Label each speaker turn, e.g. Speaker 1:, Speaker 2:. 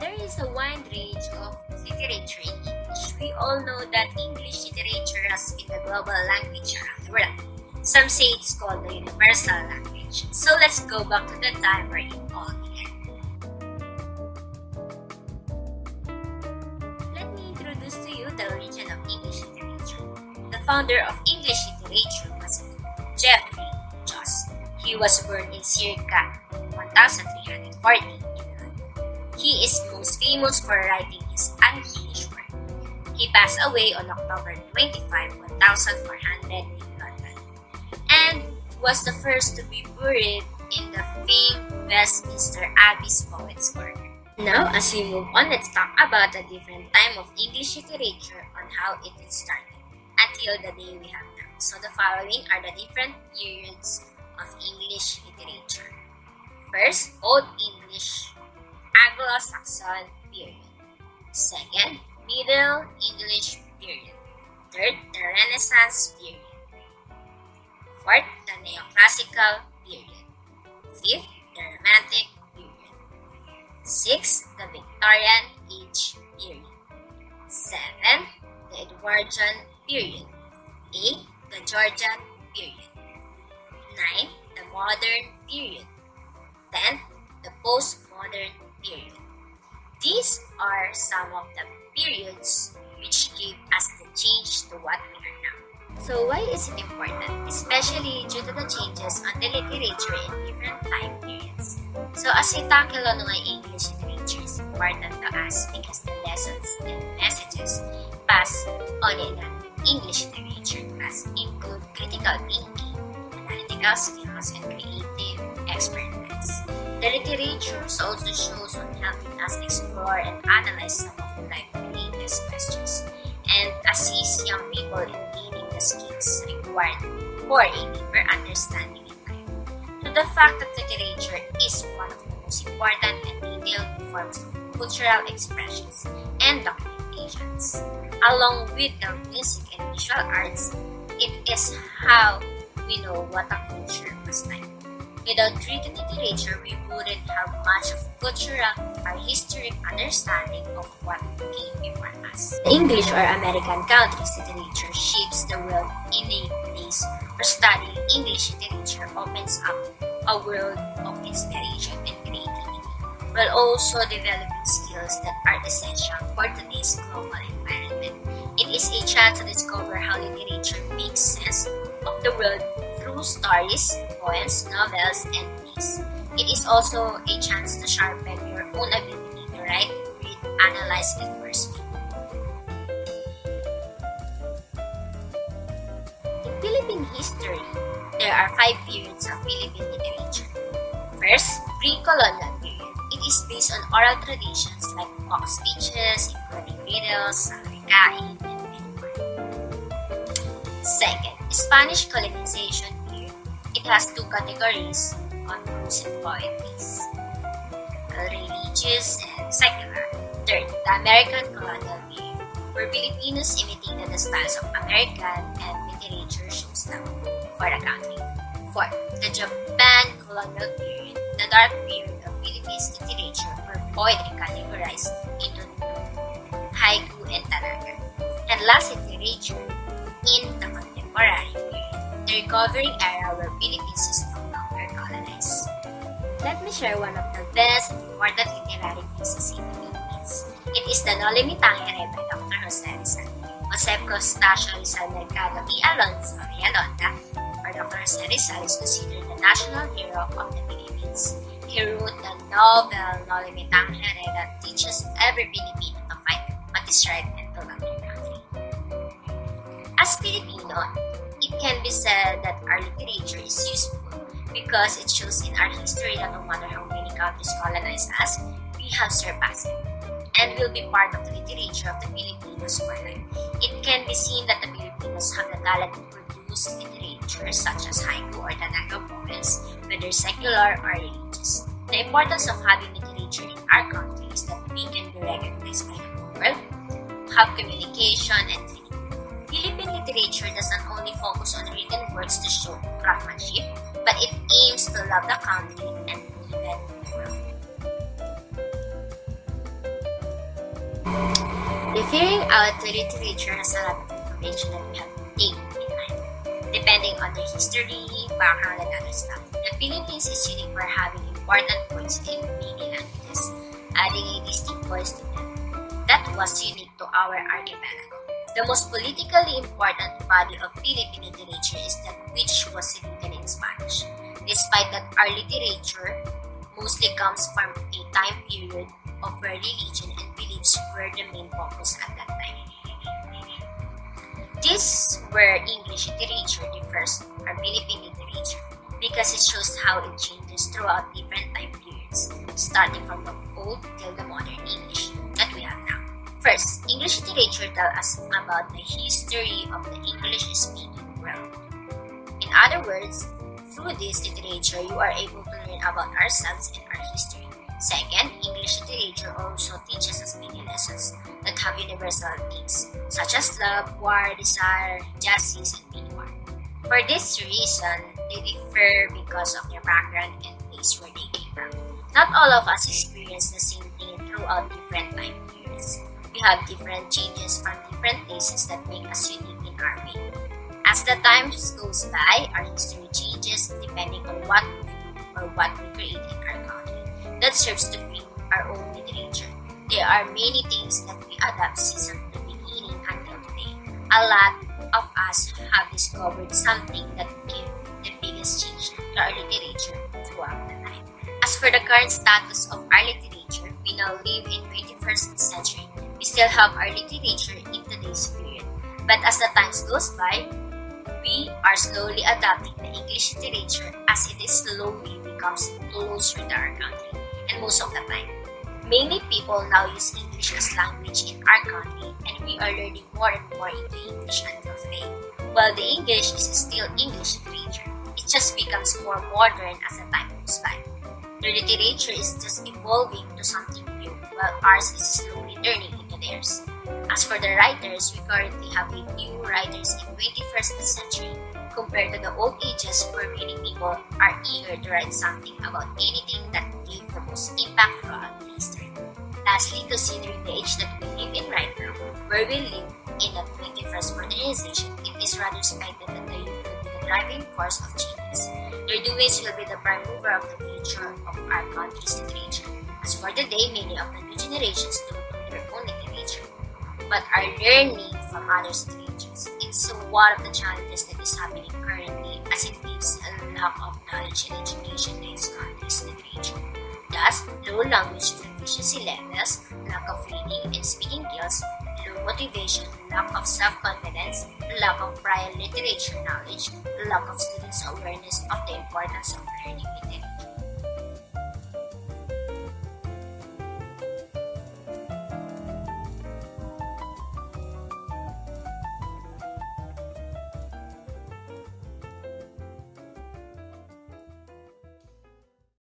Speaker 1: There is a wide range of literature in English. We all know that English literature has been the global language around the world. Some say it's called the universal language. So let's go back to the time where it all began. Let me introduce to you the origin of English literature. The founder of English literature was Geoffrey Chaucer. He was born in circa 1340 in London. He is most famous for writing his unfinished work. He passed away on October 25, 1400 in London, and was the first to be buried in the famed Westminster Abbey's Poets Corner. Now, as we move on, let's talk about the different time of English literature on how it started until the day we have now. So the following are the different periods of English literature. First, Old English, Anglo-Saxon period. Second, Middle English period. Third, the Renaissance period. Fourth, the Neoclassical period. Fifth, the Romantic period. Sixth, the Victorian Age period. Seven, the Edwardian period. Eight, the Georgian period. 9. The modern period. Tenth, The postmodern period. These are some of the periods which give us the change to what we are now. So why is it important? Especially due to the changes on the literature in different time periods. So as we tackle on why English literature is important to us because the lessons and messages passed on in the English literature class include critical thinking, analytical skills, and creative experiments. The literature also shows on helping us explore and analyze some of the life greatest questions and assist young people in gaining the skills required for a deeper understanding in life. So the fact that the literature is one of the most important and detailed forms of cultural expressions and documentations. Along with the music and visual arts, it is how we know what a culture was like. Without written literature, we wouldn't have much of cultural or historic understanding of what came before us. The English or American countries literature shapes the world in a place where studying English literature opens up a world of inspiration and creativity, while also developing skills that are essential for today's global environment. It is a chance to discover how literature makes sense of the world through stories, poems, novels, and plays. It is also a chance to sharpen your own ability to write, read, analyze, and persuade. In Philippine history, there are five periods of Philippine literature. First, pre-colonial period. It is based on oral traditions like folk speeches, including riddles, salawikain, and many more. Second, Spanish colonization. It has two categories on prose and poetries, uh, religious and secular. Third, the American colonial period, where Filipinos imitated the styles of American and literature shows now for the country. Fourth, the Japan colonial period, the dark period of Philippines literature where poetry categorized into haiku and tanaga. And last, literature in the contemporary period, the recovering era where Philippines is no longer colonized. Let me share one of the best and important literary pieces in the Philippines. It is the Noli Me Tangere by Dr. Jose Rizal. Jose Prostacio Rizal Mercado y Alonso Villalonga, or Dr. Jose Rizal, is considered the national hero of the Philippines. He wrote the novel Noli Me Tangere that teaches every Filipino to fight what is right and to love their country. As Filipino, it can be said that our literature is useful because it shows in our history that no matter how many countries colonize us, we have surpassed it and will be part of the literature of the Filipinos life. It can be seen that the Filipinos have the talent to produce literature such as haiku or tanaga poems, whether secular or religious. The importance of having literature in our country is that we can be recognized by the world, have communication and. Philippine literature does not only focus on written words to show craftsmanship, but it aims to love the country and even the world. Referring out to literature has a lot of information that we have to take in mind, depending on the history, background, and other stuff. The Philippines is unique for having important points in many languages, adding a distinct voice to them. That was unique to our archipelago. The most politically important body of Philippine literature is that which was written in Spanish. Despite that our literature mostly comes from a time period of where religion and beliefs were the main focus at that time. This where English literature differs from Philippine literature because it shows how it changes throughout different time periods, starting from the old till the modern English First, English literature tells us about the history of the English-speaking world. In other words, through this literature, you are able to learn about ourselves and our history. Second, English literature also teaches us many lessons that have universal themes, such as love, war, desire, justice, and many more. For this reason, they differ because of their background and place where they came from. Not all of us experience the same thing throughout different time periods we have different changes from different places that make us unique in our way. As the times goes by, our history changes depending on what we do or what we create in our country. That serves to bring our own literature. There are many things that we adapt since the beginning until today. A lot of us have discovered something that gave the biggest change to our literature throughout the time. As for the current status of our literature, we now live in 21st century we still have our literature in today's period. But as the times goes by, we are slowly adapting the English literature as it is slowly becomes closer to our country. And most of the time, many people now use English as language in our country and we are learning more and more into English until today. While the English is still English literature, it just becomes more modern as the time goes by. The literature is just evolving to something new, while ours is slowly turning theirs. As for the writers, we currently have a few writers in 21st century compared to the old ages where many people are eager to write something about anything that gave the most impact throughout the history. Lastly, considering the age that we live in right now, where we live in the 21st modernization, it is rather expected that the youth will be the driving force of changes. Their doings will be the prime mover of the future of our country's literature. As for today, many of the new generations don't but are learning from other stages. It's one of the challenges that is happening currently as it leaves a lack of knowledge and education in its country's literature. Thus, low language proficiency levels, lack of reading and speaking skills, low motivation, lack of self-confidence, lack of prior literature knowledge, lack of students' awareness of the importance of.